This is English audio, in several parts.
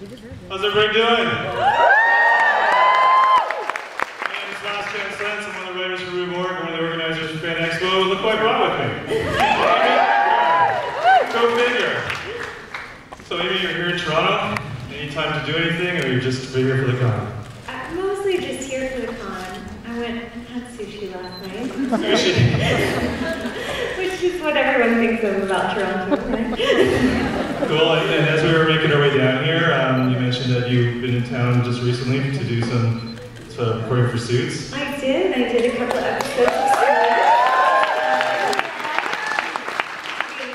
How's everybody doing? My name is Last Chance Sense. I'm one of the writers for Reborn, one of the organizers for Fan Expo. Look who I brought with me. Go figure. So maybe you're here in Toronto, any time to do anything, or you're just here for the con? I'm mostly just here for the con. I went and had sushi last night. Sushi. Which is what everyone thinks of about Toronto, right? Cool. And, as we were making our way down here, um, you mentioned that you've been in town just recently to do some uh, recording for Suits. I did. I did a couple episodes of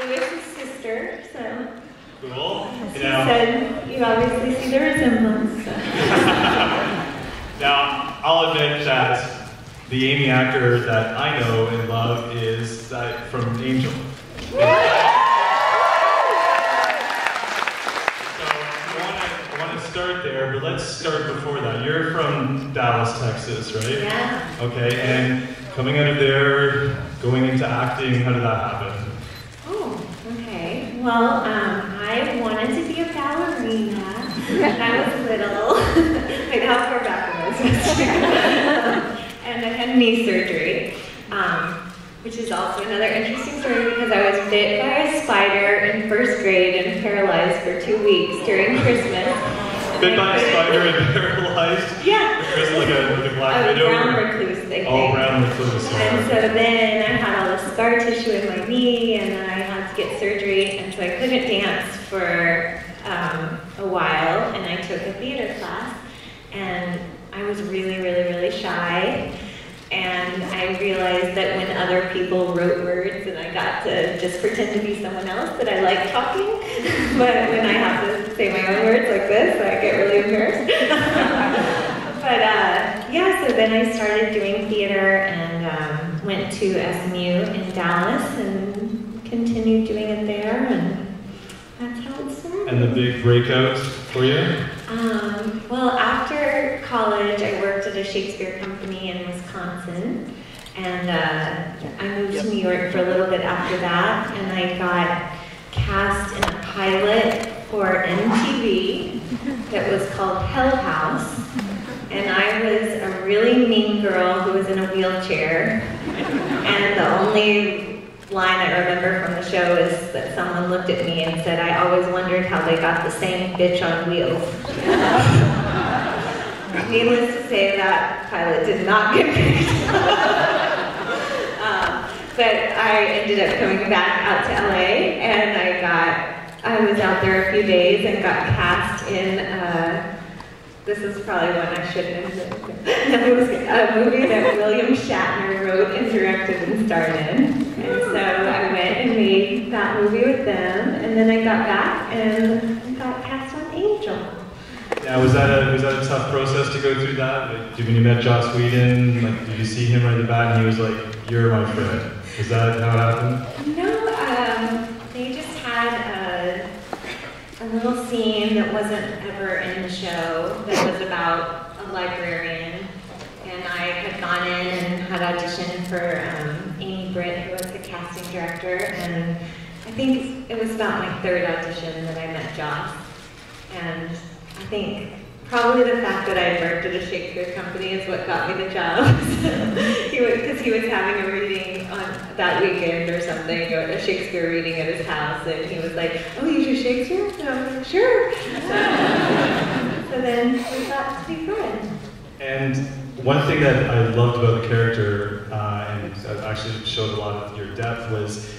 Suits. Louis's sister, so Cool. as You said, you obviously see the resemblance. So. Now, I'll admit that the Amy Acker that I know and love is that from Angel. Start before that. You're from Dallas, Texas, right? Yeah. Okay, and coming out of there, going into acting, how did that happen? Oh, okay. Well, um, I wanted to be a ballerina when I was little. Wait, how far back was and I had knee surgery, um, which is also another interesting story because I was bit by a spider in first grade and paralyzed for two weeks during Christmas. Bit by a spider and paralyzed? Yeah. Just like a, like a black widow? brown recluse, I think. Oh, brown recluse. And so then I had all the scar tissue in my knee, and then I had to get surgery, and so I couldn't dance for um, a while. And I took a theater class, and I was really, really, really shy. And I realized that when other people wrote words and I got to just pretend to be someone else, that I like talking. but when I have to say my own words like this, I get really embarrassed. but uh, yeah, so then I started doing theater and um, went to SMU in Dallas and continued doing it there, and that's how it started. And the big breakout for you? Um, well, after college, I worked at a Shakespeare company in Wisconsin, and uh, I moved to New York for a little bit after that, and I got cast in a pilot for MTV that was called Hell House, and I was a really mean girl who was in a wheelchair, and the only line I remember from the show is that someone looked at me and said, I always wondered how they got the same bitch on wheels. Needless to say, that pilot did not get picked. um, but I ended up coming back out to LA and I got, I was out there a few days and got cast in, uh, this is probably one I shouldn't have been. It was a movie that William Shatner wrote and directed and starred in. And so I went and made that movie with them, and then I got back and got cast on Angel. Yeah, was that a was that a tough process to go through that? Like, did- when you met Joss Whedon, like, did you see him right at the bat and he was like, "You're my friend"? Is that how it happened? No, um, they just had a, a little scene that wasn't ever in the show that was about a librarian. And I had gone in and had auditioned for um, Britt, who was the casting director. And I think it was about my third audition that I met Joss. And I think probably the fact that I worked at a Shakespeare company is what got me the job. because he was having a reading on that weekend or something, or a Shakespeare reading at his house, and he was like, "Oh, you do Shakespeare?" And I was like, "Sure." so then we got to be friends. And one thing that I loved about the character, uh, and actually showed a lot of your depth, was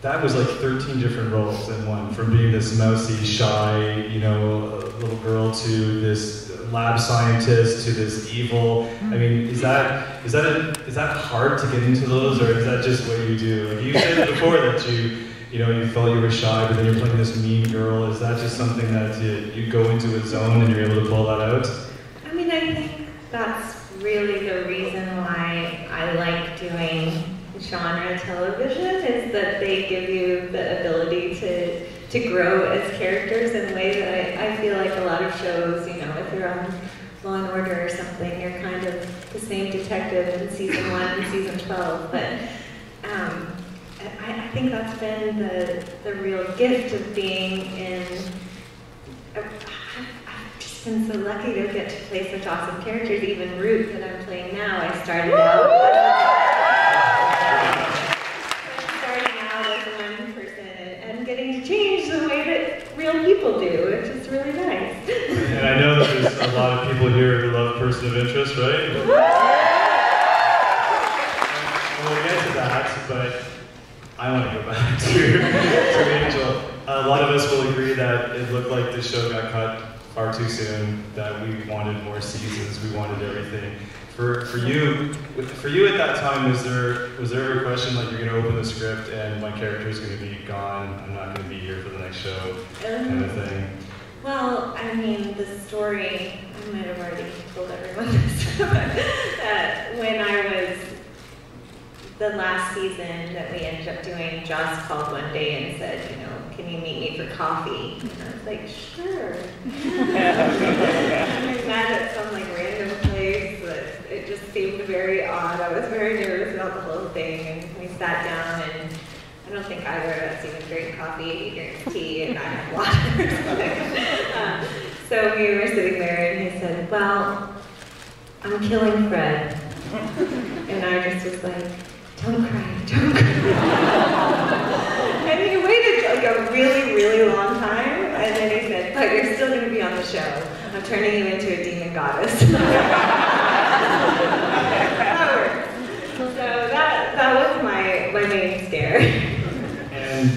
that was like 13 different roles in one. From being this mousy, shy, you know, little girl to this lab scientist to this evil. Mm-hmm. I mean, is that is that a, is that hard to get into those, or is that just what you do? Like you said before that you. You know, you felt you were shy, but then you're playing this mean girl. Is that just something that you, you go into a zone and you're able to pull that out? I mean, I think that's really the reason why I like doing genre television is that they give you the ability to to grow as characters in a way that I, I feel like a lot of shows, you know, if you're on Law and Order or something, you're kind of the same detective in season one and season 12. But um, I, I think that's been the, the real gift of being in just been so lucky to get to play such awesome characters. Even Root that I'm playing now, I started out. starting out as one person and getting to change the way that real people do, which is really nice. And I know that there's a lot of people here who love Person of Interest, right? And we'll get to that, but I want to go back to, to Angel. A lot of us will agree that it looked like the show got cut far too soon, that we wanted more seasons, we wanted everything. For, for you, for you at that time, was there was there ever a question like you're going to open the script and my character is going to be gone, I'm not going to be here for the next show, kind of thing? Well, I mean, the story, I might have already told everyone this, but uh, when I was, the last season that we ended up doing, Joss called one day and said, you know, can you meet me for coffee? And I was like, sure. And we met at some like random place, but it just seemed very odd. I was very nervous about the whole thing, and we sat down and I don't think either of us even drank coffee, he drank tea, and I had water. um, so we were sitting there, and he said, "Well, I'm killing Fred," and I just was like, "Don't cry, don't cry." and he waited like a really, really long time, and then he said, "But you're still going to be on the show. I'm turning you into a demon goddess." that worked. So that that was my my main scare. And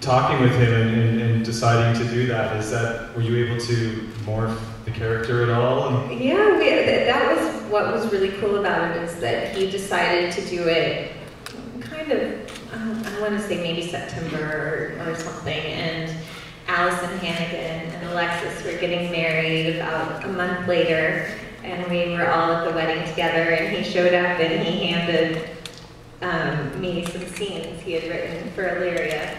talking with him and, and, and deciding to do that, is that were you able to morph the character at all? Yeah, we, th- that was what was really cool about it is that he decided to do it kind of, um, I want to say maybe September or, or something, and Alyson Hannigan and Alexis were getting married about a month later, and we were all at the wedding together, and he showed up and he handed um, me some scenes he had written for Illyria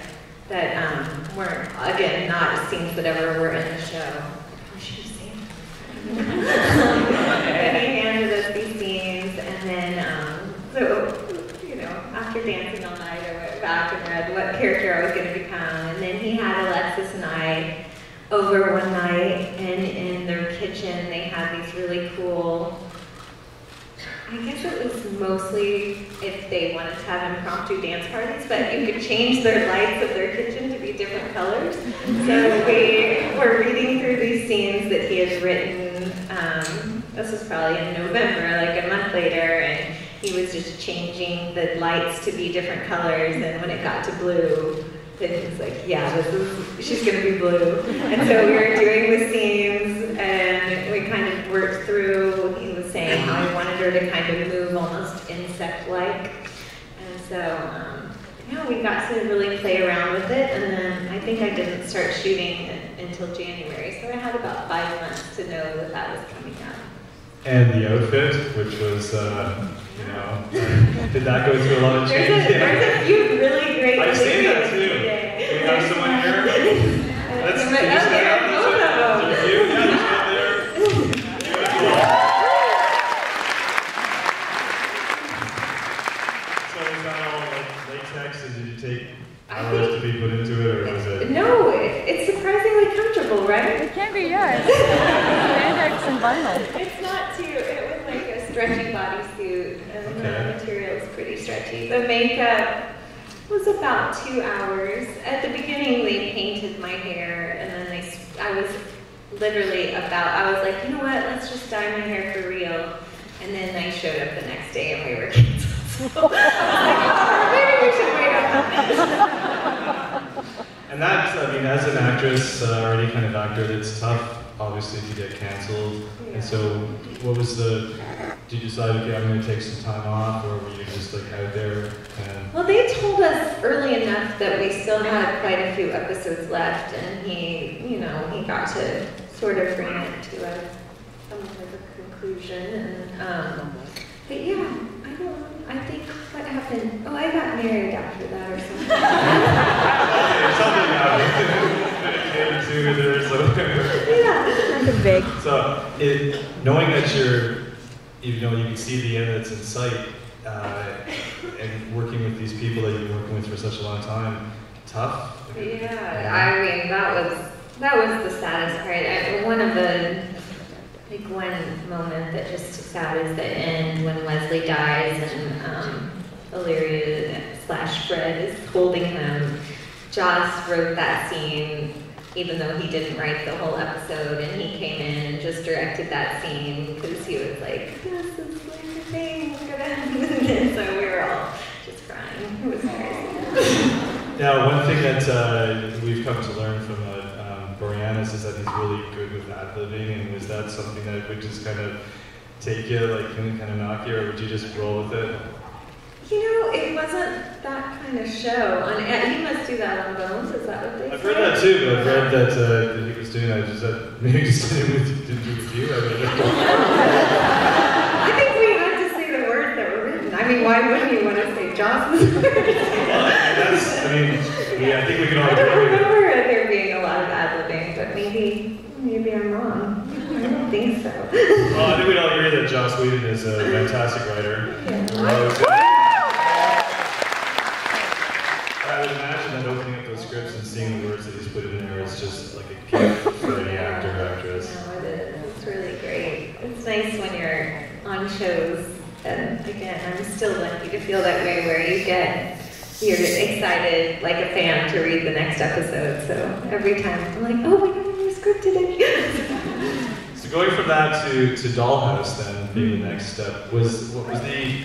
that um, weren't, again, not scenes that ever were in the show. I should have saved them. and he handed us these scenes, and then, um, so, you know, after dancing all night, I went back and read what character I was going to become. And then he had Alexis and I over one night, and in their kitchen, they had these really cool. I guess it was mostly if they wanted to have impromptu dance parties, but you could change their lights of their kitchen to be different colors. So we were reading through these scenes that he had written. Um, this was probably in November, like a month later, and he was just changing the lights to be different colors. And when it got to blue, then he was like, "Yeah, this is she's gonna be blue." And so we were doing the scenes, and we kind of worked through. He was saying how he wanted her to kind of move almost insect-like, and so. Um, yeah, we got to really play around with it, and then I think I didn't start shooting until January, so I had about five months to know that that was coming out. And the outfit, which was, uh, you know, did that go through a lot of There's a, there's a few really great I've seen that too. today. We have someone here? Let's, Oh, can you stand up? both of them. There's you, yeah, there's one there. Beautiful. So is that all like latex, and did you take hours to be put into it, or was it? No, it's surprisingly comfortable, right? It can be, yes. Spandex and vinyl. It's not too, it was like a stretchy bodysuit, and the Okay. material's pretty stretchy. The makeup was about two hours. At the beginning, they painted my hair, and then they, s- I was literally about, I was like, you know what, let's just dye my hair for real. And then I showed up the next day and we were canceled. So I maybe we should wait on. And that, I mean, as an actress uh, or any kind of actor, it's tough, obviously, to get canceled. Yeah. And so, what was the? Did you decide, okay, I'm going to take some time off, or were you just like out there and? Well, they told us early enough that we still had quite a few episodes left, and he, you know, he got to sort of bring it to a some type of conclusion. And, um, but yeah, I don't know. I think what happened. Oh, I got married after that or something. Something happened. Been a kid or there, so. yeah. Nothing big. So, it, knowing that you're, even though you can see the end that's in sight, uh, and working with these people that you've been working with for such a long time, tough. Yeah, I mean that was that was the saddest part. I, when of the big one moment that just sticks out is the end when Wesley dies and um, Illyria slash Fred is holding him. Joss wrote that scene even though he didn't write the whole episode and he came in and just directed that scene because he was like, this is like the thing gonna happen. And so we were all just crying. It was crazy. Now, one thing that uh, we've come to learn from uh, um, Boreanaz is that he's really good with ad libbing, and was that something that would just kind of take you, like, kind of knock you, or would you just roll with it? You know, it wasn't that kind of show. On, and he must do that on Bones. Is that what they I've say? read that too, but I've read that, uh, that he was doing that. Just that maybe just did it with, did it with you. I read I think we had to say the words that were written. I mean, why wouldn't you want to say Jocelyn's words? Well, that's, I mean, we, I think we can all I don't remember there being a lot of ad libbing, but maybe, maybe I'm wrong. I don't think so. Well, I think we'd all agree that Joss Whedon is a fantastic writer. We're always- I would imagine that opening up those scripts and seeing the words that he's put in there is just like a gift for any actor or actress. No, it is. It's really great. It's nice when shows, and again, I'm still lucky to feel that way where you get you're excited like a fan to read the next episode. So every time I'm like, oh, we have a new script today. So going from that to, to Dollhouse then being the next step was what was the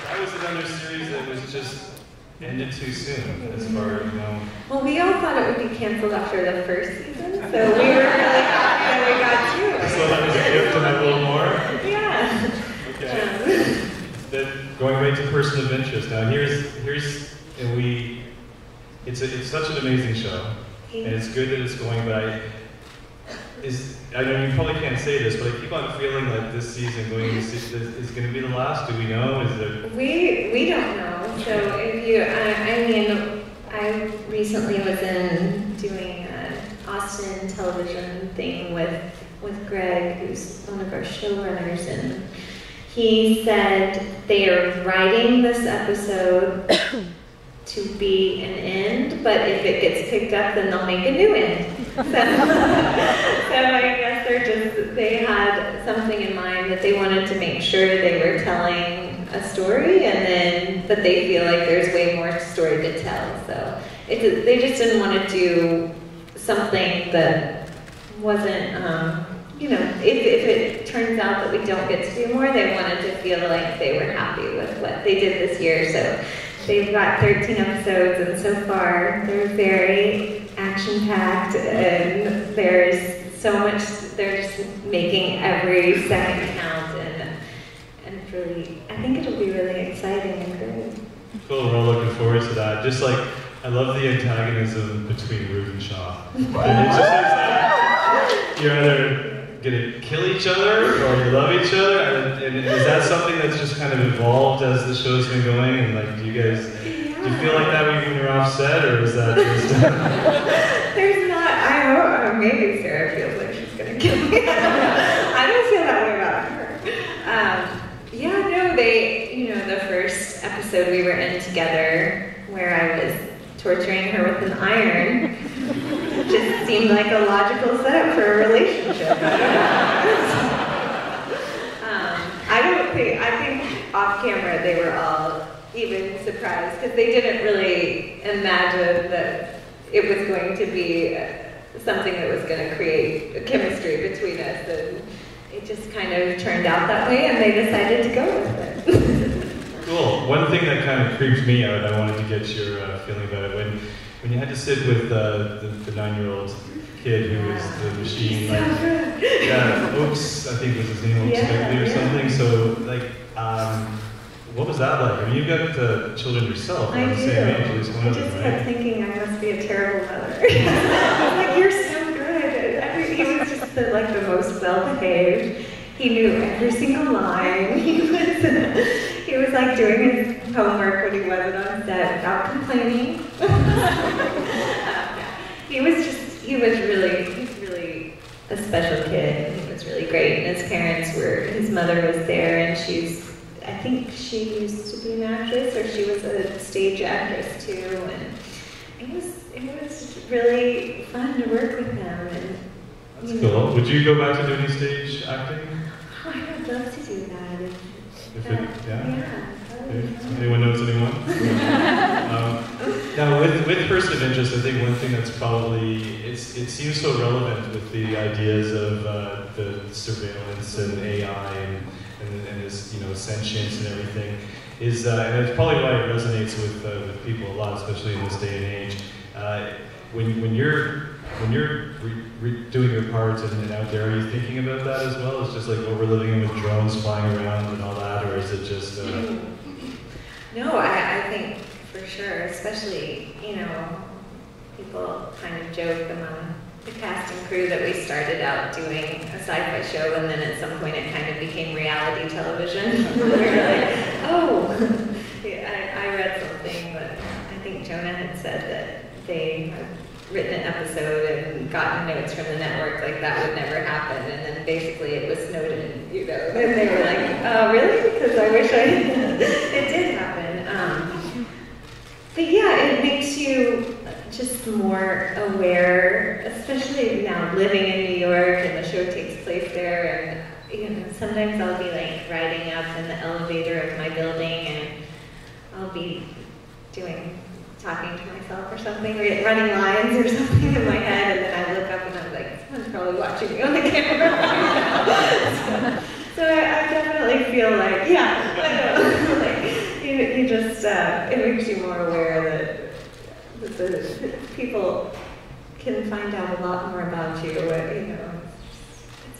that was another series that was just ended too soon as far you know well, we all thought it would be canceled after the first season, so we were really happy that we got two. so that was a gift to have a little more. Yeah. Okay. Um, Then going right to person of interest. Now here's here's and we it's a, it's such an amazing show. And it's good that it's going, but I is I know you probably can't say this, but I keep on feeling like this season going is, going to be the last. Do we know? Is there? We we don't know. So if you, I, I mean, I recently was in doing an Austin television thing with with Greg, who's one of our showrunners, and he said they are writing this episode to be an end, but if it gets picked up, then they'll make a new end. So, so I guess they're just they had something in mind that they wanted to make sure they were telling a story, and then but they feel like there's way more story to tell. So they just didn't want to do something that wasn't. Um, you know, if, if it turns out that we don't get to do more, they wanted to feel like they were happy with what they did this year. So they've got 13 episodes, and so far they're very action packed, and there's so much. They're just making every second count, and and really, I think it'll be really exciting and great. Cool. We're all looking forward to that. Just like I love the antagonism between Root and Shaw. And it just seems like you're either gonna kill each other or you love each other. And, and is that something that's just kind of evolved as the show's been going? And like, do you guys do you feel like that when you're off set, or is that just? There's not. I hope. Or maybe Sarah feels like she's gonna kill me. I don't feel that way about her. Um, yeah, no. They, you know, the first episode we were in together, where I was torturing her with an iron, just seemed like a logical setup for a relationship. um, I don't think. I think off camera they were all even surprised because they didn't really imagine that it was going to be uh, something that was going to create a chemistry between us, and it just kind of turned out that way, and they decided to go with it. Cool. One thing that kind of creeped me out, I wanted to get your uh, feeling about it. When, when you had to sit with uh, the, the nine-year-old kid who was the machine, like, yeah, Oops, I think was his name, Oops Yeah, or yeah. something. So, like, um, what was that like? I mean, you've got uh, children yourself, I the do. same age, least one I just them, kept right? thinking I must be a terrible mother. Like, you're so good. I mean, he was just the, like the most well-behaved. He knew every single line. He was, he was like doing his homework when he wasn't on set without complaining. he was just, he was really, he was really a special kid. He was really great. And his parents were, his mother was there and she's, I think she used to be an actress or she was a stage actress too. And it was it was really fun to work with them. And, That's you know, cool. Would you go back to doing stage acting? Oh, I would love to do that. If, it, yeah? yeah. that If anyone knows anyone? um, now, with, with person of interest, I think one thing that's probably it's, it seems so relevant with the ideas of uh, the surveillance and AI and, and, and this you know sentience and everything is uh, and it's probably why it resonates with uh, with people a lot, especially in this day and age. Uh, when when you're when you're re- re- doing your parts and, and out there, are you thinking about that as well? It's just like what we're living in with drones flying around and all that, or is it just? Uh, No, I, I think for sure, especially, you know, people kind of joke among the cast and crew that we started out doing a sci-fi show and then at some point it kind of became reality television. we like, oh, yeah, I, I read something but I think Jonah had said that they written an episode and gotten notes from the network like that would never happen and then basically it was Snowden, you know, and they were like, oh really? Because I wish I, it did happen. Um, but yeah, it makes you just more aware, especially now living in New York and the show takes place there. And you know, sometimes I'll be like riding up in the elevator of my building, and I'll be doing talking to myself or something, or running lines or something in my head, and then I look up and I'm like, someone's probably watching me on the camera. so I, I definitely feel like, yeah, like, you, you just, uh, it makes you more aware that, that the people can find out a lot more about you. uh, You know,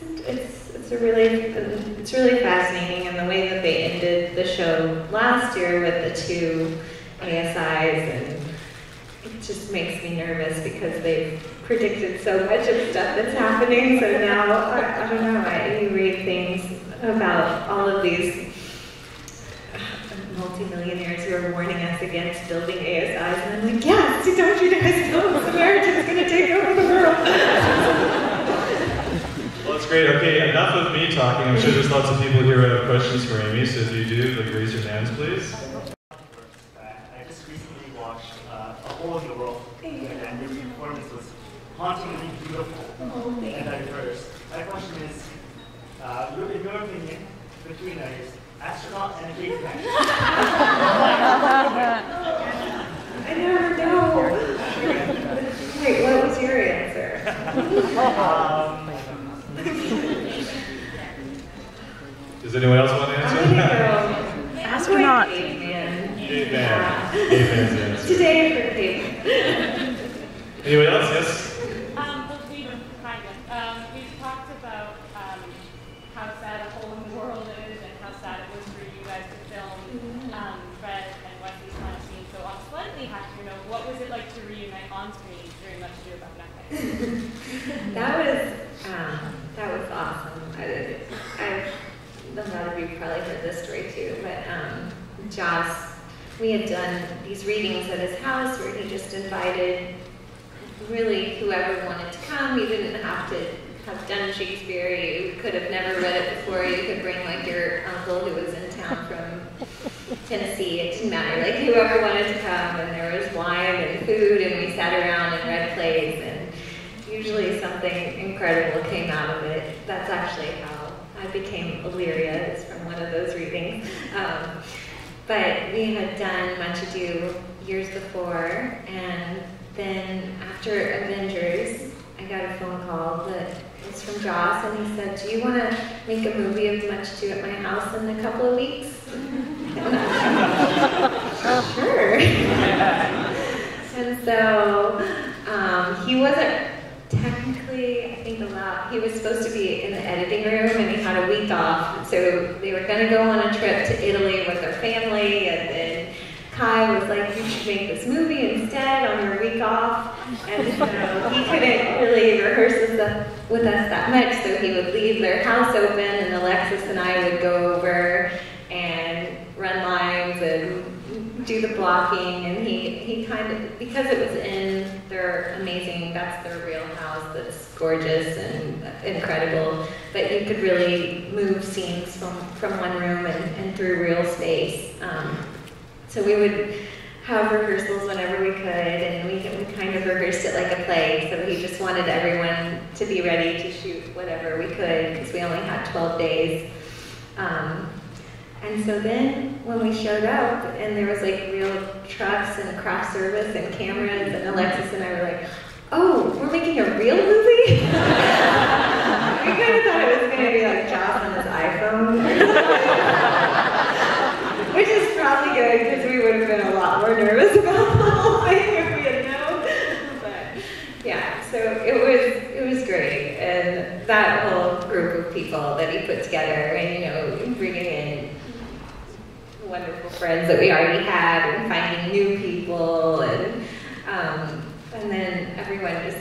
it's, it's, it's a really, it's really fascinating, and the way that they ended the show last year with the two ASIs, and it just makes me nervous because they've predicted so much of stuff that's happening. So now, I, I don't know, I, you read things about all of these multimillionaires who are warning us against building ASIs, and I'm like, yes, don't you guys know America's going to take over the world? Well, that's great. Okay, enough of me talking. I'm sure there's lots of people here who have questions for Amy, so if you do, like raise your hands, please. I just recently watched uh, A Hole in the World, and your performance was hauntingly beautiful and diverse. My question is, uh, in your opinion, between an astronaut and a caveman, I never know. Wait, what was your answer? um, Does anyone else want to answer? gonna Astronaut. Caveman. Caveman. Caveman's answer. Today for caveman. Anyone else? Yes? Um, well, we, kind of, um, we've talked about, um, how sad a hole in the world is and how sad it was for you guys to film, um, Fred and Wesley's final scene. So I'm slightly happier to know, what was it like to reunite on screen during Much Ado About Nothing? That was, um, that was awesome. I, I've, a lot of you probably heard this story too, but, um, Joss, we had done these readings at his house where he just invited really whoever wanted to come. You didn't have to have done Shakespeare. You could have never read it before. You could bring like your uncle who was in town from Tennessee. It didn't matter. Like whoever wanted to come, and there was wine and food, and we sat around and read plays, usually something incredible came out of it. That's actually how I became Illyria, is from one of those readings. Um, but we had done Much Ado years before, and then after Avengers, I got a phone call that was from Joss, and he said, "Do you want to make a movie of Much Ado at my house in a couple of weeks?" Like, "Sure." and so um, he wasn't technically, I think, allowed. He was supposed to be in the editing room, and he had a week off. So they were going to go on a trip to Italy with their family, and then Kai was like, "You should make this movie instead on your week off." And so he couldn't really rehearse with us that much, so he would leave their house open, and Alexis and I would go over and run lines and do the blocking. And he he kind of because it was in their amazing, that's their real house that's gorgeous and incredible. But you could really move scenes from from one room and, and through real space. Um, so we would have rehearsals whenever we could, and we, we kind of rehearsed it like a play. So he just wanted everyone to be ready to shoot whatever we could because we only had 12 days. Um, and so then when we showed up and there was like real trucks and craft service and cameras and Alexis and I were like, oh, we're making a real movie? we kind of thought it was going to be like Joss on his iPhone. Which is probably good because we would have been a lot more nervous about the whole thing if we had known. But yeah, so it was it was great, and that whole group of people that he put together, and you know, bringing in wonderful friends that we already had, and finding new people, and um, and then everyone just.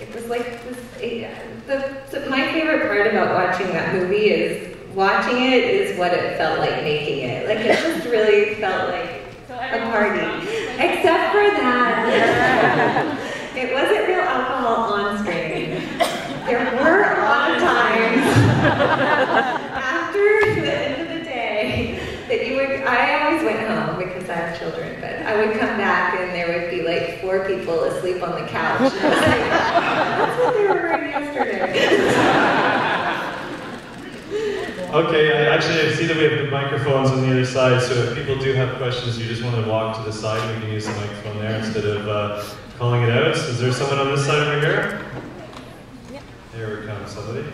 It was like this. It, the, the, my favorite part about watching that movie is watching it is what it felt like making it. Like it just really felt like So a party. was drunk, like- Except for that. it wasn't real alcohol on screen. There were a lot of times after the end of the day that you would, I always went home because I have children, but I would come back and there would be like four people asleep on the couch. And I was like, That's what they were wearing yesterday. Okay, I actually I see that we have the microphones on the other side, so if people do have questions, you just want to walk to the side, we can use the microphone there instead of uh, calling it out. Is there someone on this side over here? Here we come, somebody.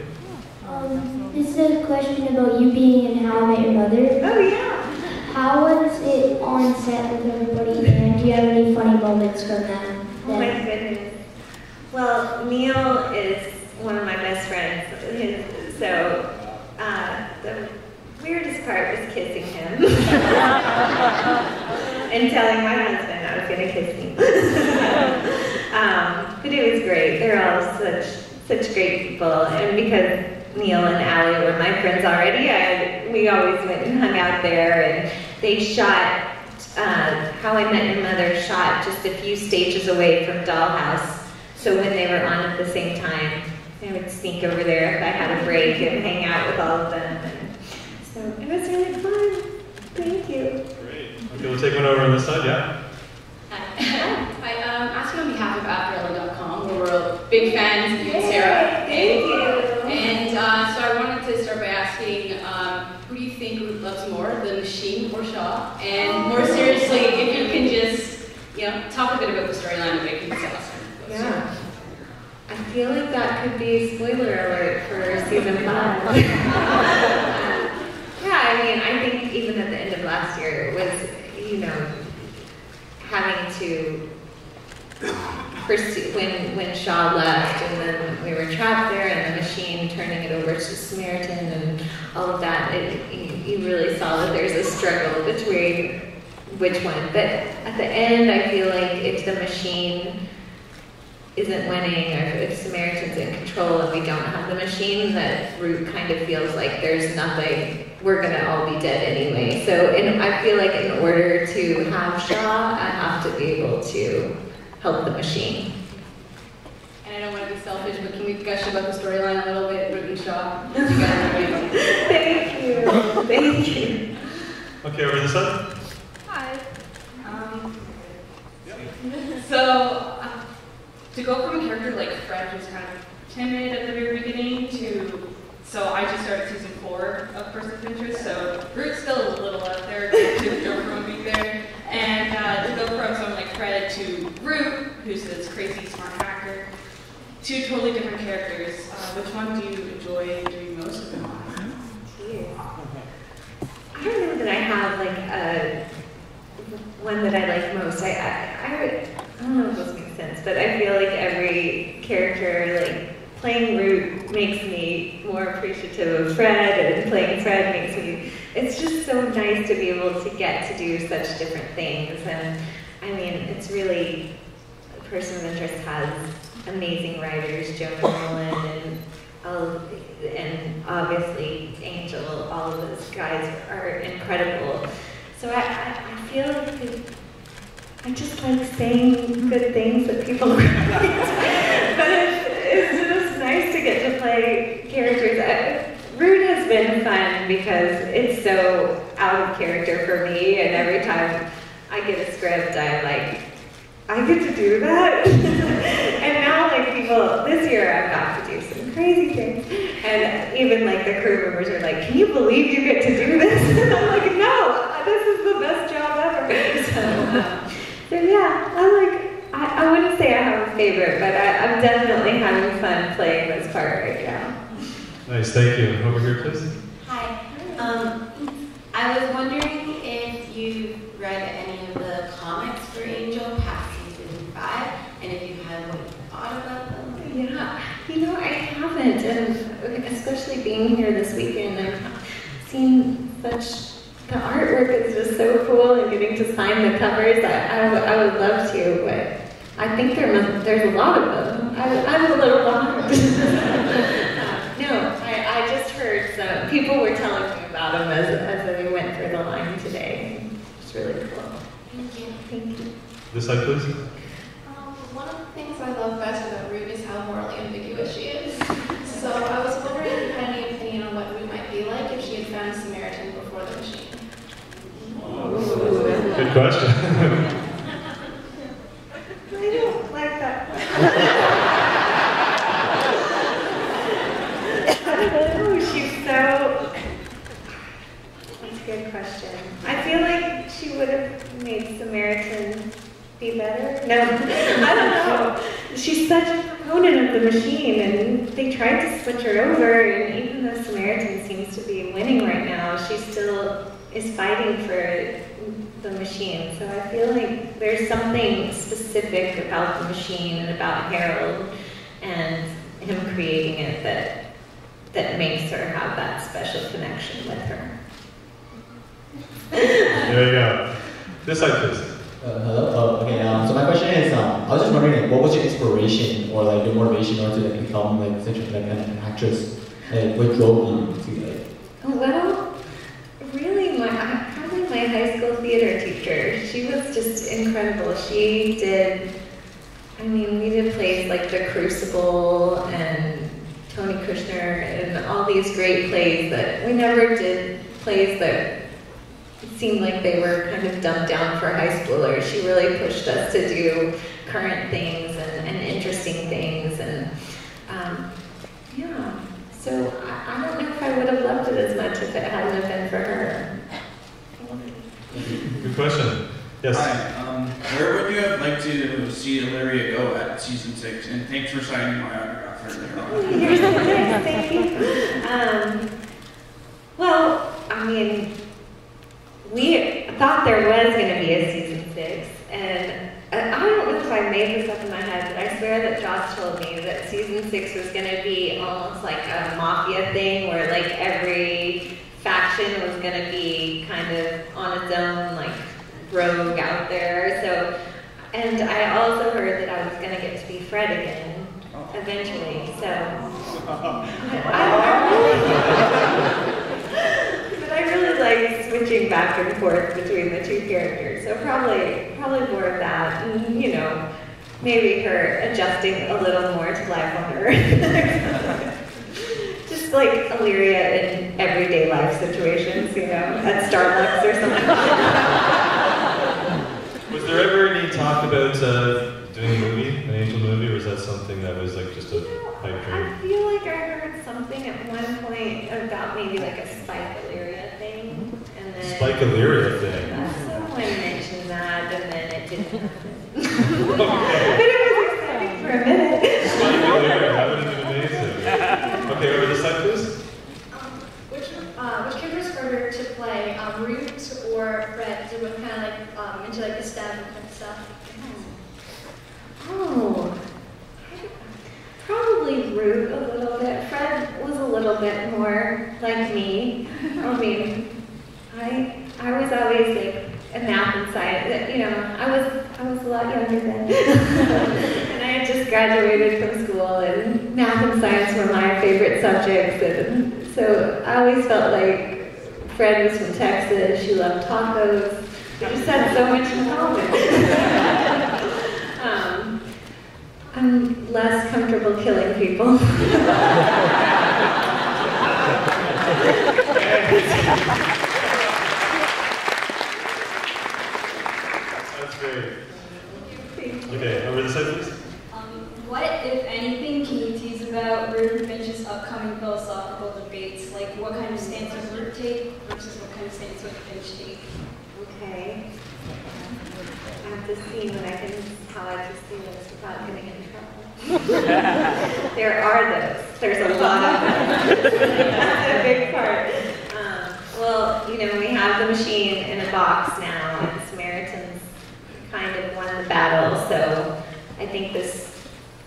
Um, this is a question about you being in How I Met Your Mother. Oh yeah. How was it on set with everybody, and do you have any funny moments from that? Oh my goodness. Well, Neil is one of my best friends. So uh, the weirdest part was kissing him and telling my husband I was going to kiss him. um, but it was great. They're all such such great people, and because Neil and Allie were my friends already, I, we always went and hung out there, and they shot uh, How I Met Your Mother shot just a few stages away from Dollhouse. So when they were on at the same time, I would sneak over there if I had a break and hang out with all of them. And so it was really fun. Thank you. Great. Okay, we'll take one over on this side, yeah? Hi, um, asking on behalf of AfterEllen.com, where we're big fans of you and Sarah. Thank you. And uh, so I wanted to start by asking, um, who do you think Root loves more, the or Shaw? And more seriously, if you can just, you know, talk a bit about the storyline of Making Sauce. Yeah. I feel like that could be spoiler alert for season five. yeah, I mean, I think even at the end of last year, it was, you know, having to when, when Shaw left and then we were trapped there and the machine turning it over to Samaritan and all of that, it, you, really saw that there's a struggle between which one. But at the end, I feel like if the machine isn't winning or if Samaritan's in control and we don't have the machine, that Root kind of feels like there's nothing, we're gonna all be dead anyway. So I feel like in order to have Shaw, I have to be able to help the machine. And I don't want to be selfish, but can we gush about the storyline a little bit, Root Shaw? You guys are amazing. Thank you, thank you. Okay, over this side? Hi. Um, so, uh, to go from a character like Fred, who's kind of timid at the very beginning, to so I just started season four of Person of Interest, so Root's still a little out there to go from being there, and uh, to go Fred to Root, who's this crazy smart hacker, two totally different characters. Uh, which one do you enjoy doing most of them on? I don't know that I have like a one that I like most. I I, I, I don't know if this makes sense, but I feel like every character, like playing Root, makes me more appreciative of Fred, and playing Fred makes me. It's just so nice to be able to get to do such different things, and I mean, it's really. Person of Interest has amazing writers, Jonah Nolan and and obviously Angel. All of those guys are incredible. So I, I, feel like it- I just like saying good things that people write. but it's, it's just nice to get to play characters. I, Root has been fun because it's so out of character for me, and every time I get a script, I'm like, I get to do that? and now, like, people, this year I've got to do some crazy things. And even, like, the crew members are like, can you believe you get to do this? And I'm like, no, this is the best job ever. So, um, so yeah, I like, I, I wouldn't say I have a favorite, but I, I'm definitely having fun playing this part right now. Nice, thank you. Over here, please. Hi. Um, I was wondering if you read any of the comics for Angel past season five, and if you had what you thought about them. Yeah, you know, I haven't, and especially being here this weekend, I've seen such, the artwork is just so cool and getting to sign the covers. I, I, would- love to, but I think there must, there's a lot of them. I, I'm a little behind. No, I, I just heard some, people were telling me about them as, as we went through the line today. It's really cool. Thank you. Thank you. This side, please. Um, one of the things I love best about Root is how morally ambiguous she is. So I was wondering if you had any opinion on what Root might be like if she had found Samaritan before the machine. Good question. I don't like that. oh, she's so. That's a good question. I feel like she would have made Samaritan be better. No, I don't know. She's such a proponent of the machine, and they tried to switch her over, and even though Samaritan seems to be winning right now, she still is fighting for the machine. So I feel like there's something specific about the machine and about Harold and him creating it that that makes her have that special connection with her. There you go. This side, please. Uh, hello. Uh, okay. Um, so my question is, um, I was just wondering, like, what was your inspiration or like your motivation or to like become like such like an actress? Like, what drove you to like? Well, really, my probably my high school theater teacher. She was just incredible. She did. I mean, we did plays like The Crucible and Tony Kushner and all these great plays that we never did plays that seemed like they were kind of dumbed down for high schoolers. She really pushed us to do current things and, and interesting things, and um, yeah. So I, I don't know if I would have loved it as much if it hadn't have been for her. Good question. Yes. Hi. Um, where would you have liked to see Illyria go at season six? And thanks for signing my autograph earlier. You're so nice, thank you. Um, well, I mean, we thought there was going to be a season six, and I don't know if I made this up in my head, but I swear that Joss told me that season six was going to be almost like a mafia thing, where like every faction was going to be kind of on its own, like rogue out there. So, and I also heard that I was going to get to be Fred again eventually. So, I, I really, like switching back and forth between the two characters. So probably, probably more of that. And, you know, maybe her adjusting a little more to life on Earth. Just like Illyria in everyday life situations, you know, at Starbucks or something. Was there ever any talk about uh, doing a movie, an angel movie, or was that something that was like just a pipe dream? I feel like I heard something at one point about maybe like a Spike Illyria thing, then Spike Illyria thing. someone mentioned that, and then it didn't happen. but it was exciting for a minute. Spike Illyria, that would have been amazing. Okay, over this side, please. Which, uh, which character is harder to play, um, Root or Fred? They're both kind of like um, into like the stab kind of stuff. Oh, probably Root a little bit. Fred was a little bit more like me. I mean, I I was always like a math and science. You know, I was I was a lot younger then, and I had just graduated from school, and math and science were my favorite subjects, and so I always felt like Fred was from Texas. She loved tacos. We just had so much in common. um, I'm less comfortable killing people. great. Okay, over the side, please. Um, what, if anything, can you tease about Ruben Finch's upcoming philosophical debates? Like, what kind of stance does Ruben take versus what kind of stance would Finch take? Okay. I have to see when I can, how I just see this without getting in trouble. there are those. There's a lot of them. That's a big part. Um, well, you know, we have the machine in a box now, and Samaritan's kind of won the battle. So I think this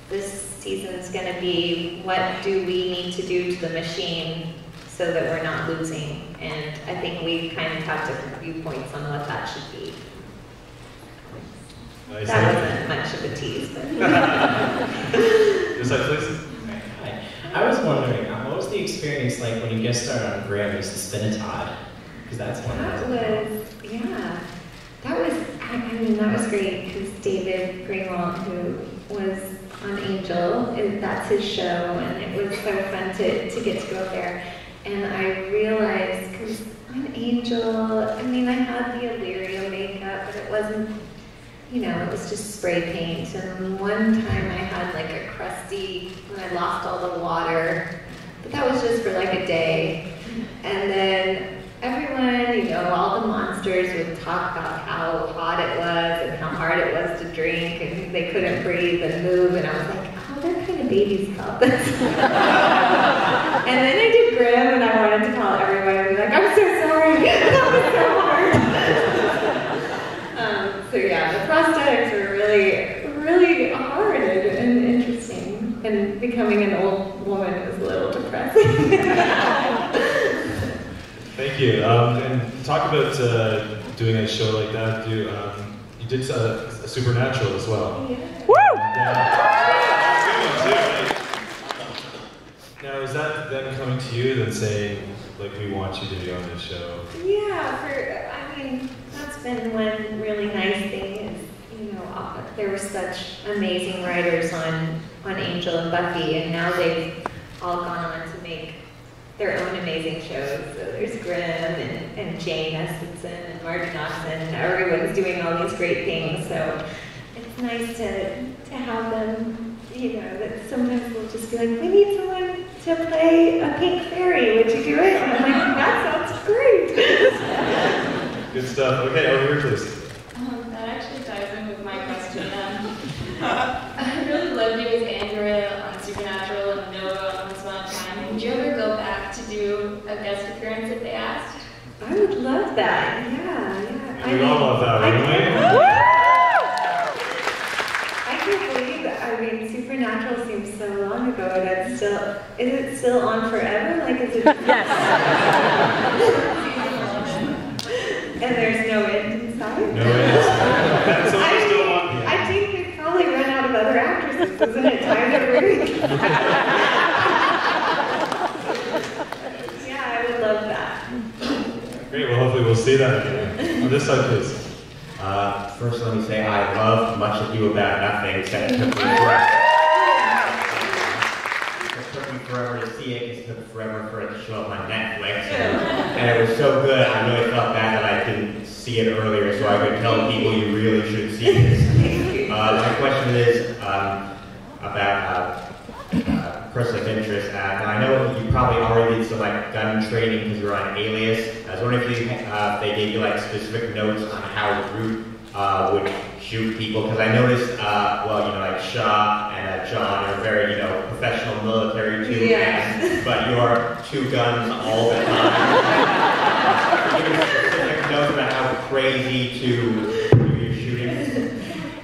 this season is going to be what do we need to do to the machine so that we're not losing. And I think we kind of have different viewpoints on what that should be. Nice. That wasn't much of a tease, but. This side, please. Hi. I was wondering, uh, what was the experience like when you guest starred on Grimm as, the Spinnetod? Because that's one That of was, yeah, that was, I mean, that was great because David Greenwalt, who was on Angel, is- that's his show, and it was so fun to, to get to go there. And I realized, because on Angel, I mean, I had the Illyria makeup, but it wasn't, you know, it was just spray paint. And one time I had like a crusty, when I lost all the water, but that was just for like a day. And then everyone, you know, all the monsters would talk about how hot it was and how hard it was to drink and they couldn't breathe and move. And I was like, oh, they're kind of babies about this. and then I did Grimm and I wanted to call everyone and be like, I'm so sorry. that was so hard. um, so yeah, the prosthetics were really, really hard and, and interesting. And becoming an old woman was a little depressing. Thank you. Um, and talk about uh, doing a show like that. You, um, you did uh, a Supernatural as well. Yeah. Woo! Now, is that them coming to you and saying, like, we want you to be on this show? Yeah, for I mean, that's been one really nice thing is you know uh, there were such amazing writers on on Angel and Buffy, and now they've all gone on to make their own amazing shows. So there's Grimm and, and Jane Espenson and Marti Noxon. and Everyone's doing all these great things. So it's nice to to have them. You know, that sometimes we'll just be like, we need someone to play a pink fairy. Would you do it? And I'm like, that sounds great. Good stuff. Okay, over here, please. Um, that actually ties in with my question. Um, I really love you as Andrea on Supernatural and Nova on Once Upon a Time. Would you ever go back to do a guest appearance if they asked? I would love that. Yeah, yeah. We all love that, I wouldn't can't- we? I can't believe that. I mean, Supernatural seems so long ago, and it's still. Is it still on forever? Like, is it? and there's no end in sight. No end in sight. That's I, always still on. I think we've probably run out of other actresses. Isn't it time to bring? yeah, I would love that. Great. Well, hopefully we'll see that again. On this side, please. Uh, first, let me say I love Much Ado About Nothing, except it took me forever. It took me forever to see it. It took forever for it to show up on Netflix, and, and it was so good. I really felt bad that I didn't see it earlier, so I could tell people you really should see this. Uh, my question is um, about uh, uh, person of interest. Uh, now I know you probably already did some like gun training because you were on Alias. I was wondering if you, uh, they gave you like specific notes on how Root uh, would shoot people because I noticed, uh, well, you know, like Shaw and uh, John are very, you know, professional military too, Yeah. and, but you are two guns all the time. Give specific notes about how crazy to do your shooting.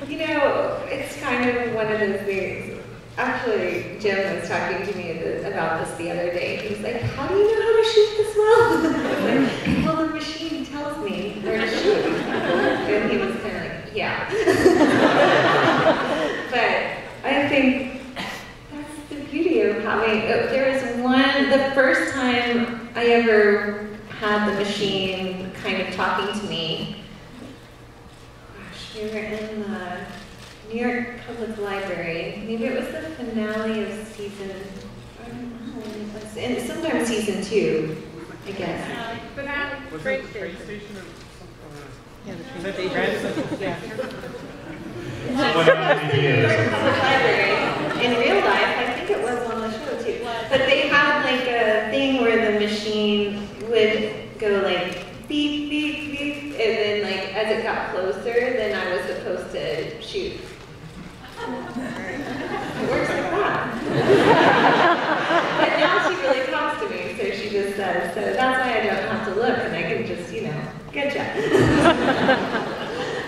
You know, it's kind of one of those things. Actually, Jim was talking to me about this the other day. He was like, How do you know how to shoot this well? I was like, well, the machine tells me where to shoot. And he was kind of like, Yeah. but I think that's the beauty of having. uh, There was one, the first time I ever had the machine kind of talking to me, Gosh, we were in New York Public Library. Maybe it was the finale of season, I don't know when it was, and sometime season two, I guess. Finale, Was Great it the train station or something? In real life, I think it was on the show too. But they had like a thing where the machine would go like beep, beep, beep, and then like as it got closer, then I was supposed to shoot. Works like that. but now she really talks to me, so she just says, so that's why I don't have to look, and I can just, you know, good job.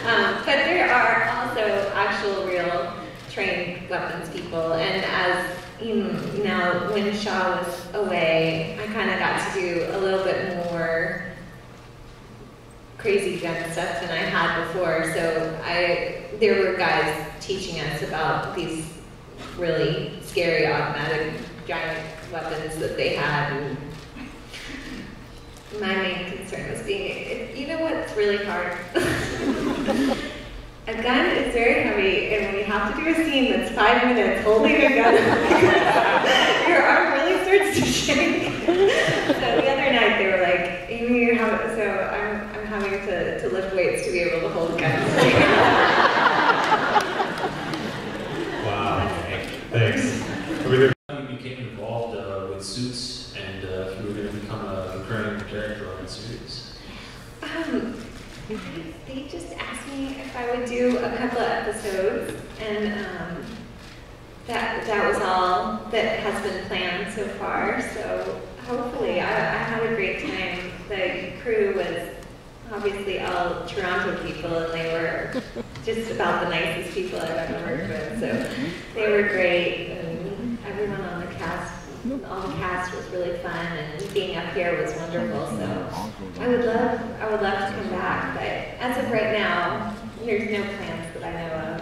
um, but there are also actual real trained weapons people, and as you know, when Shaw was away, I kind of got to do a little bit more crazy gun stuff than I had before. So I, there were guys teaching us about these really scary automatic giant weapons that they had. And my main concern was being, you know what's really hard? a gun is very heavy, and when you have to do a scene that's five minutes holding a gun, your arm really starts to shake. so the other night they were like, you have, so I'm, I'm having to, to lift weights to be able to hold guns. Wow. Thanks. Over here. You became involved uh, with Suits, and uh, if you were going to become a recurring character on Suits. Um, they just asked me if I would do a couple of episodes, and um, that that was all that has been planned so far. So hopefully, I, I had a great time. The crew was obviously all Toronto people, and they were just about the nicest people I've ever worked with. So they were great, and everyone on the cast, all the cast was really fun, and being up here was wonderful. So I would love, I would love to come back, but as of right now, there's no plans that I know of.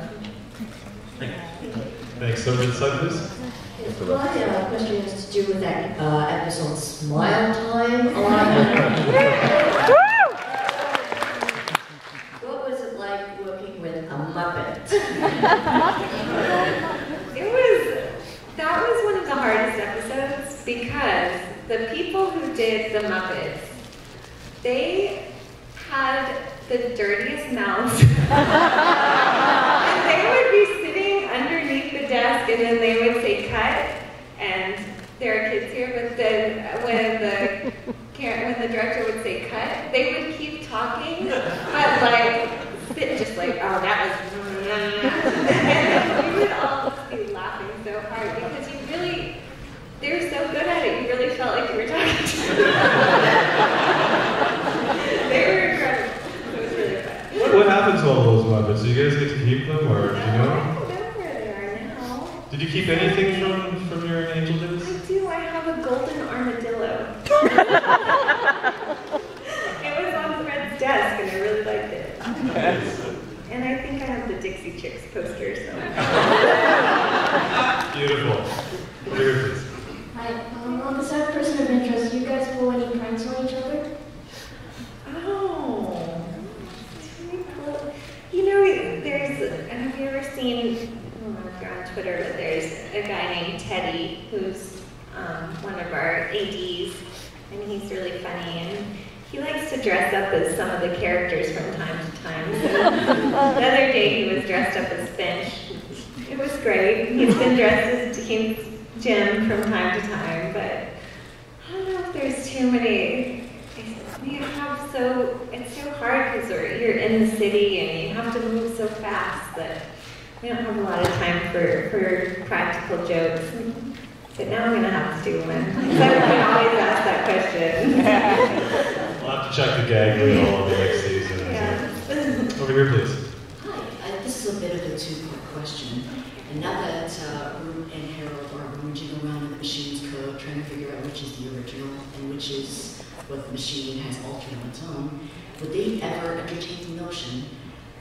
Thanks. Over to the side, please. My uh, question has to do with that uh, episode Smile Time. what was it like working with a Muppet? It was, that was one of the hardest episodes because the people who did the Muppets, they had the dirtiest mouths. and they would be sitting underneath the desk and then they would say cut and there are kids here, but then when the when the director would say cut, they would keep talking, but like just like, oh that was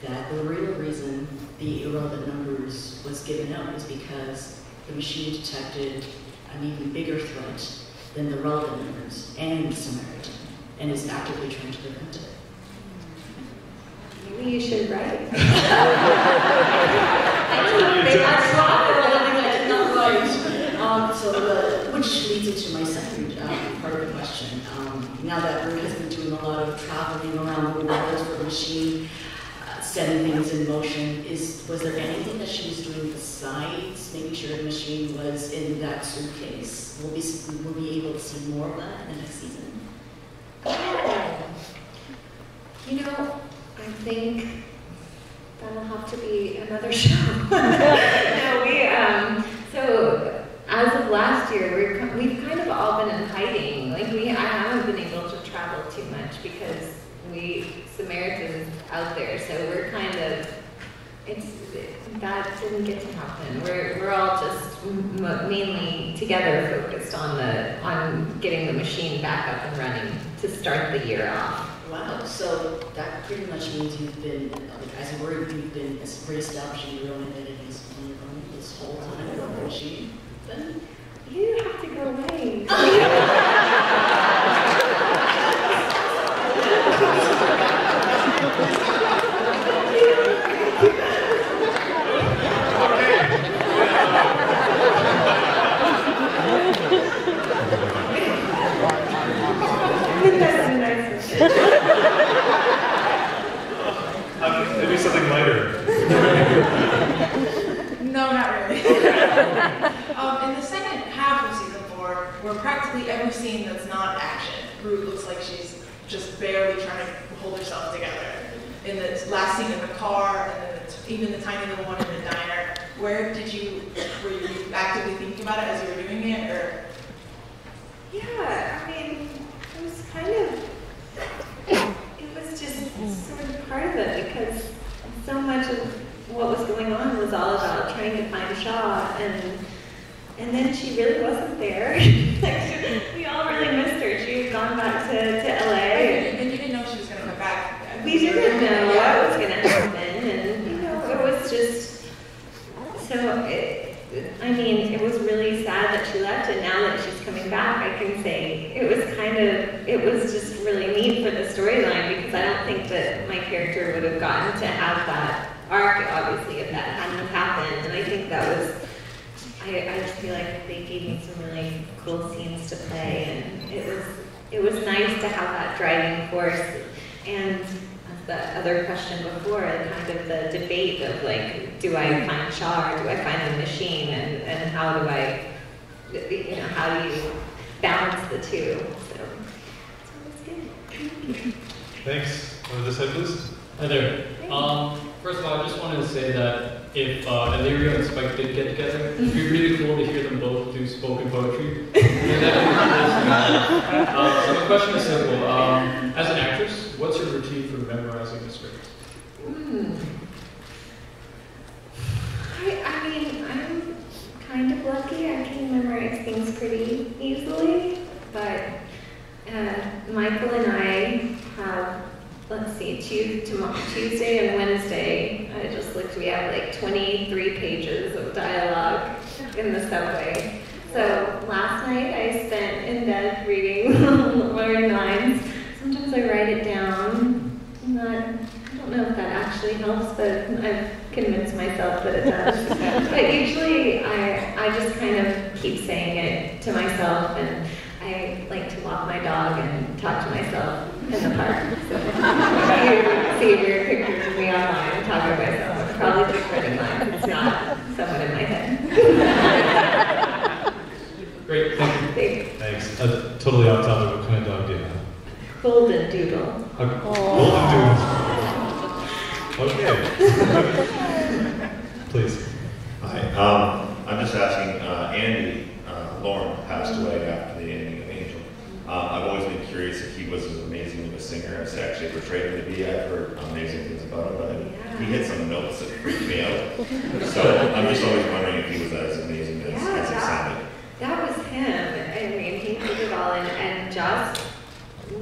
that the real reason the irrelevant numbers was given out was because the machine detected an even bigger threat than the relevant numbers and the Samaritan, and is actively trying to prevent it? Maybe you should write. I don't know if I did not write Um, so, the, which leads into my second um, part of the question. Um, now that Root has been doing a lot of traveling around the world for the machine, uh, setting things in motion, is was there anything that she was doing besides making sure the machine was in that suitcase? Will we will be able to see more of that in the next season? You know, I think that'll have to be another show. no, we, um, so as of last year, we're, we've kind of all been in hiding. Like we, I haven't been able to travel too much because we, Samaritan's out there, so we're kind of, it's, that didn't get to happen. We're, we're all just m- mainly together focused on the, on getting the machine back up and running to start the year off. Wow, so that pretty much means you've been, like, as a word, you've been reestablishing your own identities on your own this whole time machine. Then You have to go away. Um, maybe something lighter. No, not really. um, in the second half of season four, where practically every scene that's not action, Root looks like she's just barely trying to hold herself together. In the last scene in the car, and then the, even the tiny little one in the diner, where did you, were you actively thinking about it as you were doing it, or? Yeah, I mean, it was kind of, it was just of part of it because so much of what was going on was all about trying to find Shaw and and then she really wasn't there. like we all really missed her. She had gone back to, to LA. And you didn't know she was going to come back. We didn't know what was going to happen, and you know, it was just so. It, I mean, it was really sad that she left, and now that she's coming back, I can say it was kind of, it was just really neat for the storyline because I don't think that my character would have gotten to have that arc, obviously, if that hadn't happened. And I think that was, I, I just feel like they gave me some really cool scenes to play, and it was, it was nice to have that driving force. And the other question before, kind of the debate of like, do I find Shaw or do I find the machine, and, and how do I, you know, how do you balance the two? So, so it's good. Thanks. Over this side, please. Hi there. Um, first of all, I just wanted to say that if uh, Illyria and Spike did get together, it'd be really cool to hear them both do spoken poetry. uh, so my question is simple. Um, as an actress, what's your routine for memorizing the script? Hmm. I, I mean, I'm kind of lucky. I can memorize things pretty easily, but uh, Michael and I have, let's see, Tuesday and Wednesday. I just looked. We have like 23 pages of dialogue in the subway. So last night I spent in bed reading learned lines. Sometimes I write it down. Not, I don't know if that actually helps, but I've convinced myself that it does. but usually I, I just kind of keep saying it to myself and I like to walk my dog and talk to myself in the park. So if you see weird pictures of me online and talk to myself, it's probably just writing lines. It's not someone in my head. Great, thank you. Thanks. Uh, totally off topic. What kind of dog do you have? Golden Doodle. A golden doodle. Okay. Please. Hi. Um, I'm just asking, uh, Andy, uh, Lorne passed away after the ending of Angel. Um, I've always been curious if he was as amazing of a singer as they actually portrayed him to be. I've heard amazing things about him, but he hit some notes that freaked me out. So I'm just always wondering if he was as amazing as, as he sounded. That was him. I mean, he did it all, and, and just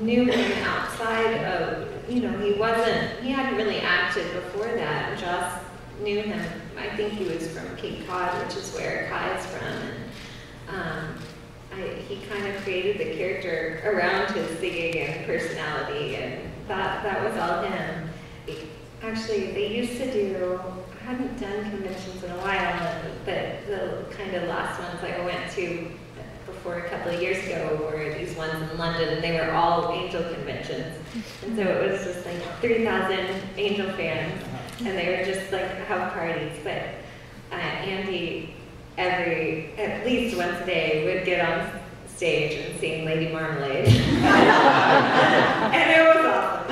knew him outside of, you know, he wasn't, he hadn't really acted before that. Joss knew him. I think he was from Cape Cod, which is where Kai is from. And um, I, he kind of created the character around his singing and personality, and that, that was all him. Actually, they used to do, I hadn't done conventions in a while, but the kind of last ones I went to before a couple of years ago were these ones in London, and they were all angel conventions. And so it was just like 3,000 angel fans, and they were just like have parties. But uh, Andy, every, at least once a day, would get on stage and sing Lady Marmalade. and it was awesome.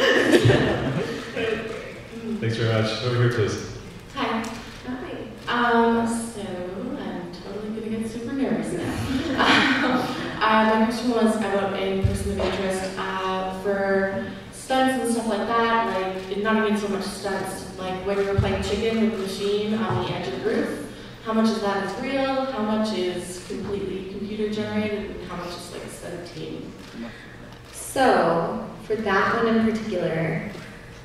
Thanks very much. Over here, please. Hi. Hi. Um, so I'm totally gonna get super nervous now. Uh, my question was about a person of interest uh, for stunts and stuff like that. Like not even so much stunts. Like when you're playing chicken with the machine on the edge of the roof. How much of that is real? How much is completely computer generated? And how much is like a stunt team? So, for that one in particular,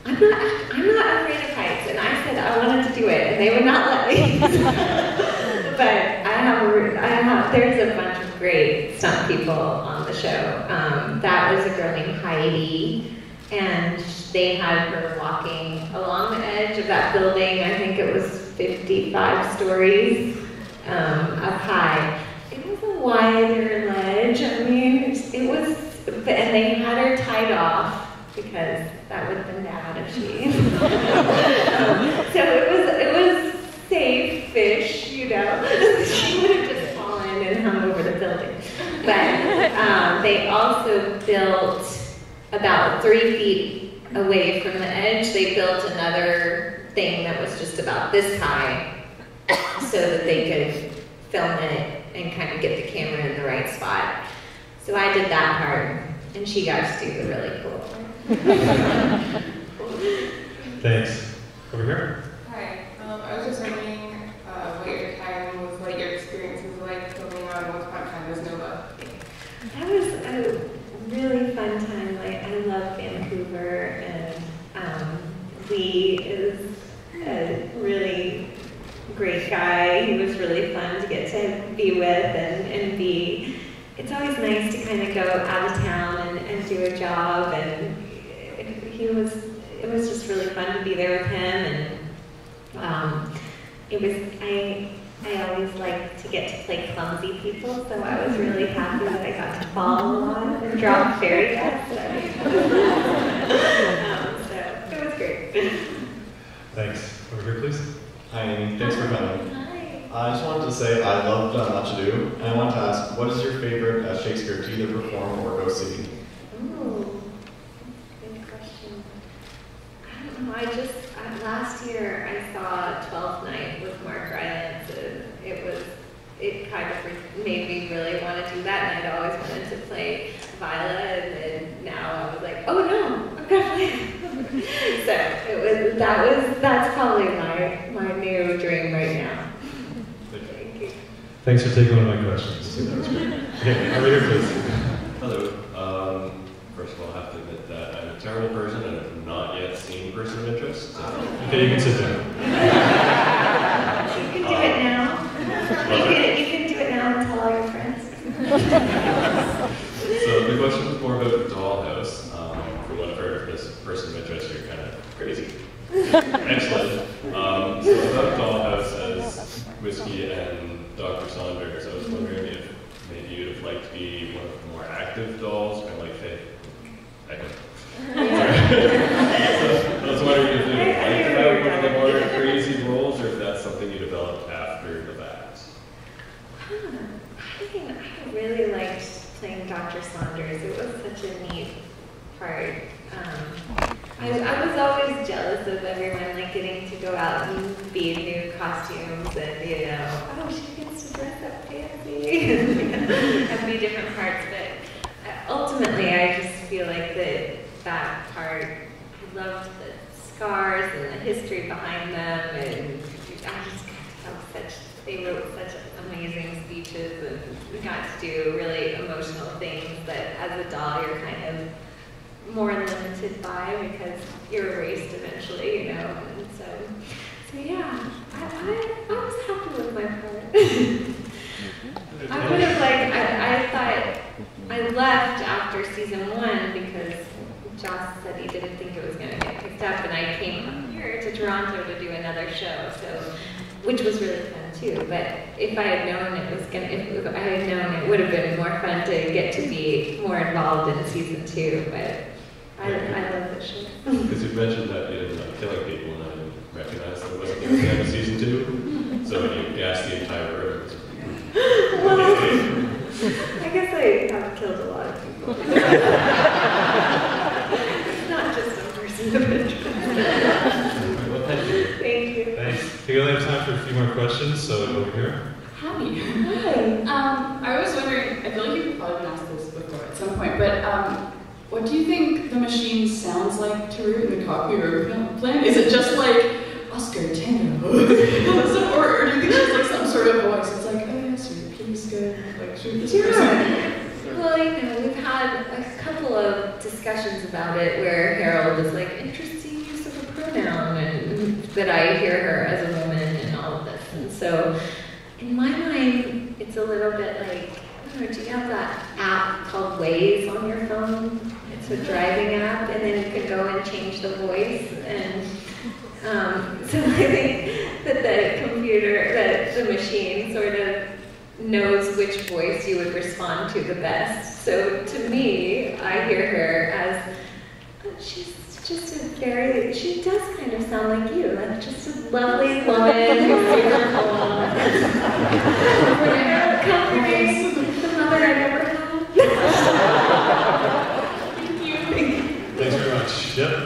I'm not, I'm not afraid of heights, and I said I wanted to do it, and they would not let me. but I have, I have, there's a bunch great stunt people on the show. Um, that was a girl named Heidi, and they had her walking along the edge of that building. I think it was 55 stories um, up high. It was a wider ledge. I mean, it was, and they had her tied off because that would have been bad if she. so it was it was safe fish, you know. she would have just fallen and hung over the building. But um, they also built about three feet away from the edge. They built another thing that was just about this high, so that they could film it and kind of get the camera in the right spot. So I did that part, and she got to do the really cool part. Thanks. Over here. Hi. Um, I was just wondering uh, what your time was like, your experience was like filming on Once Upon a Time as Nova. That was a really fun time. Like I love Vancouver, and um, Lee is a really guy. He was really fun to get to be with and, and be. It's always nice to kind of go out of town and, and do a job, and he was. It was just really fun to be there with him, and um, it was. I I always like to get to play clumsy people, so I was really happy that I got to fall a lot and drop fairy dust. um, so it was great. Thanks. Over here, please. Hi, Amy. Thanks for coming. Hi. I just wanted to say I loved uh, Much Ado, and I wanted to ask, what is your favorite uh, Shakespeare to either perform or go see? Ooh, good question. I don't know. I just uh, last year I saw Twelfth Night with Mark Rylance, and it was it kind of made me really want to do that. And I'd always wanted to play Viola, and then now I was like, oh no, I'm gonna play. so it was that was that's probably my my new dream right now. Thank you. Thanks for taking one of my questions. That was great. Okay, over here, please. Hello. Um, first of all, I have to admit that I'm a terrible person and have not yet seen Person of Interest. So. Okay, you can sit down. You can do it now. You can, you can do it now and tell all your friends. so the question was more about dollhouse. Um, from what I've heard of this person of interest, you're kind of crazy. Excellent. Um, so about dollhouse as whiskey and Dr. Saunders, I was wondering if maybe you'd have liked to be one of the more active dolls, kind of like Faith. Echo. so I was wondering if you'd have liked to have one of the more crazy roles, or if that's something you developed after the fact. Huh. I think I really liked playing Dr. Saunders. It was such a neat part. Um, I, I was always jealous of everyone like getting to go out and be in new costumes and you know, oh she gets to dress up fancy and be different parts. But uh, ultimately, I just feel like that that part. I loved the scars and the history behind them, and I just got to have such. They wrote such amazing speeches, and we got to do really emotional things that, as a doll, you're kind of more limited by because you're erased eventually, you know. And so, so yeah, I, I, I was happy with my part. I would have like I, I thought I left after season one because Joss said he didn't think it was going to get picked up, and I came here to Toronto to do another show, so, which was really fun too. But if I had known it was gonna, if I had known it would have been more fun to get to be more involved in season two, but I, I love the show. Because you mentioned that you didn't like killing people, and I didn't recognize that it wasn't going to in season two. So when you gassed the entire room, Well, I guess I have killed a lot of people. It's not just one person of interest. Well, thank you. Thank you. Thanks. We only have time for a few more questions, so over here. Howdy. Um, I was wondering, I feel like you've probably been asked this before at some point, but um, what do you think the machine sounds like to root in the copy or plan? Is it just like Oscar Tango? or, or do you think it's like some sort of voice? It's like, oh yes, your please good, like shoot this person. Yeah. Well, you know, we've had a couple of discussions about it where Harold is like, interesting use of a pronoun, and that I hear her as a woman and all of this. And so, in my mind, it's a little bit like, do you have that app called Waze on your phone? It's a driving app, and then you can go and change the voice. And um, so I think that the computer, that the machine sort of knows which voice you would respond to the best. So to me, I hear her as oh, she's just a very, she does kind of sound like you, like just a lovely woman who's super cool. Comforting, the mother I never had. Thanks very much. Yep.